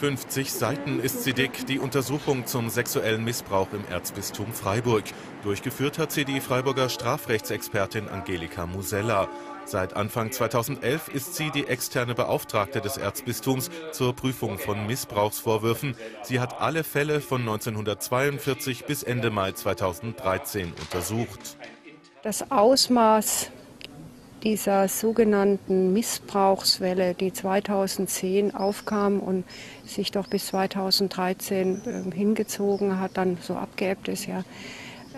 50 Seiten ist sie dick, die Untersuchung zum sexuellen Missbrauch im Erzbistum Freiburg. Durchgeführt hat sie die Freiburger Strafrechtsexpertin Angelika Musella. Seit Anfang 2011 ist sie die externe Beauftragte des Erzbistums zur Prüfung von Missbrauchsvorwürfen. Sie hat alle Fälle von 1942 bis Ende Mai 2013 untersucht. Das Ausmaß dieser sogenannten Missbrauchswelle, die 2010 aufkam und sich doch bis 2013 äh, hingezogen hat, dann so abgeebbt ist, ja,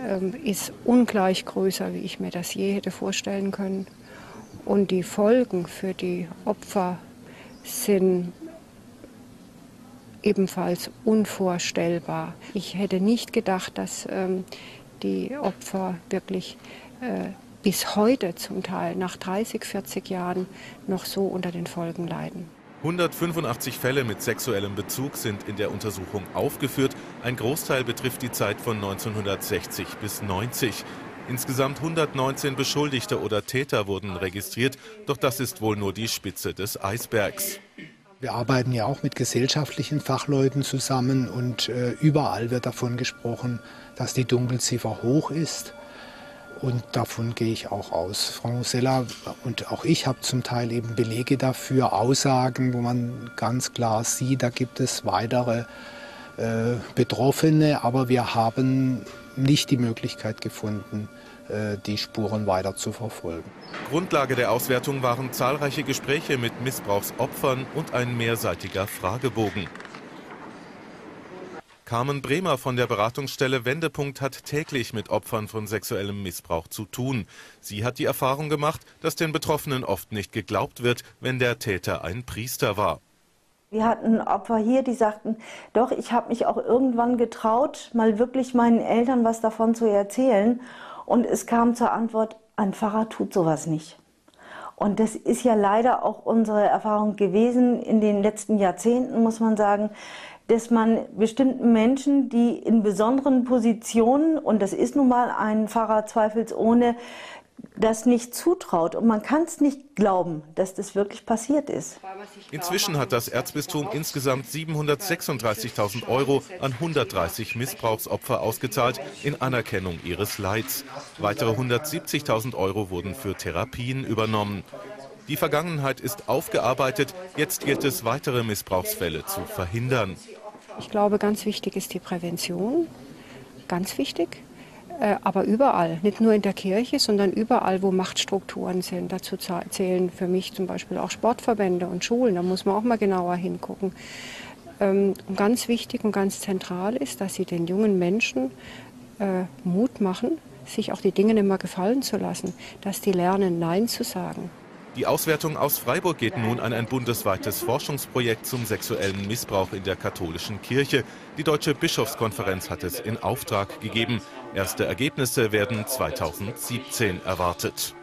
äh, ist ungleich größer, wie ich mir das je hätte vorstellen können. Und die Folgen für die Opfer sind ebenfalls unvorstellbar. Ich hätte nicht gedacht, dass ähm, die Opfer wirklich äh, bis heute zum Teil nach 30, 40 Jahren noch so unter den Folgen leiden. 185 Fälle mit sexuellem Bezug sind in der Untersuchung aufgeführt. Ein Großteil betrifft die Zeit von 1960 bis 90. Insgesamt 119 Beschuldigte oder Täter wurden registriert, doch das ist wohl nur die Spitze des Eisbergs. Wir arbeiten ja auch mit gesellschaftlichen Fachleuten zusammen und äh, überall wird davon gesprochen, dass die Dunkelziffer hoch ist. Und davon gehe ich auch aus. Frau Sella und auch ich habe zum Teil eben Belege dafür, Aussagen, wo man ganz klar sieht, da gibt es weitere äh, Betroffene, aber wir haben nicht die Möglichkeit gefunden, äh, die Spuren weiter zu verfolgen. Grundlage der Auswertung waren zahlreiche Gespräche mit Missbrauchsopfern und ein mehrseitiger Fragebogen. Carmen Bremer von der Beratungsstelle Wendepunkt hat täglich mit Opfern von sexuellem Missbrauch zu tun. Sie hat die Erfahrung gemacht, dass den Betroffenen oft nicht geglaubt wird, wenn der Täter ein Priester war. Wir hatten Opfer hier, die sagten, doch, ich habe mich auch irgendwann getraut, mal wirklich meinen Eltern was davon zu erzählen. Und es kam zur Antwort, ein Pfarrer tut sowas nicht. Und das ist ja leider auch unsere Erfahrung gewesen in den letzten Jahrzehnten, muss man sagen dass man bestimmten Menschen, die in besonderen Positionen, und das ist nun mal ein Pfarrer zweifelsohne, das nicht zutraut. Und man kann es nicht glauben, dass das wirklich passiert ist. Inzwischen hat das Erzbistum insgesamt 736.000 Euro an 130 Missbrauchsopfer ausgezahlt in Anerkennung ihres Leids. Weitere 170.000 Euro wurden für Therapien übernommen. Die Vergangenheit ist aufgearbeitet, jetzt gilt es, weitere Missbrauchsfälle zu verhindern. Ich glaube, ganz wichtig ist die Prävention, ganz wichtig. Äh, aber überall, nicht nur in der Kirche, sondern überall, wo Machtstrukturen sind. Dazu zählen für mich zum Beispiel auch Sportverbände und Schulen. Da muss man auch mal genauer hingucken. Ähm, und ganz wichtig und ganz zentral ist, dass sie den jungen Menschen äh, Mut machen, sich auch die Dinge mehr gefallen zu lassen, dass die lernen, Nein zu sagen. Die Auswertung aus Freiburg geht nun an ein bundesweites Forschungsprojekt zum sexuellen Missbrauch in der katholischen Kirche. Die Deutsche Bischofskonferenz hat es in Auftrag gegeben. Erste Ergebnisse werden 2017 erwartet.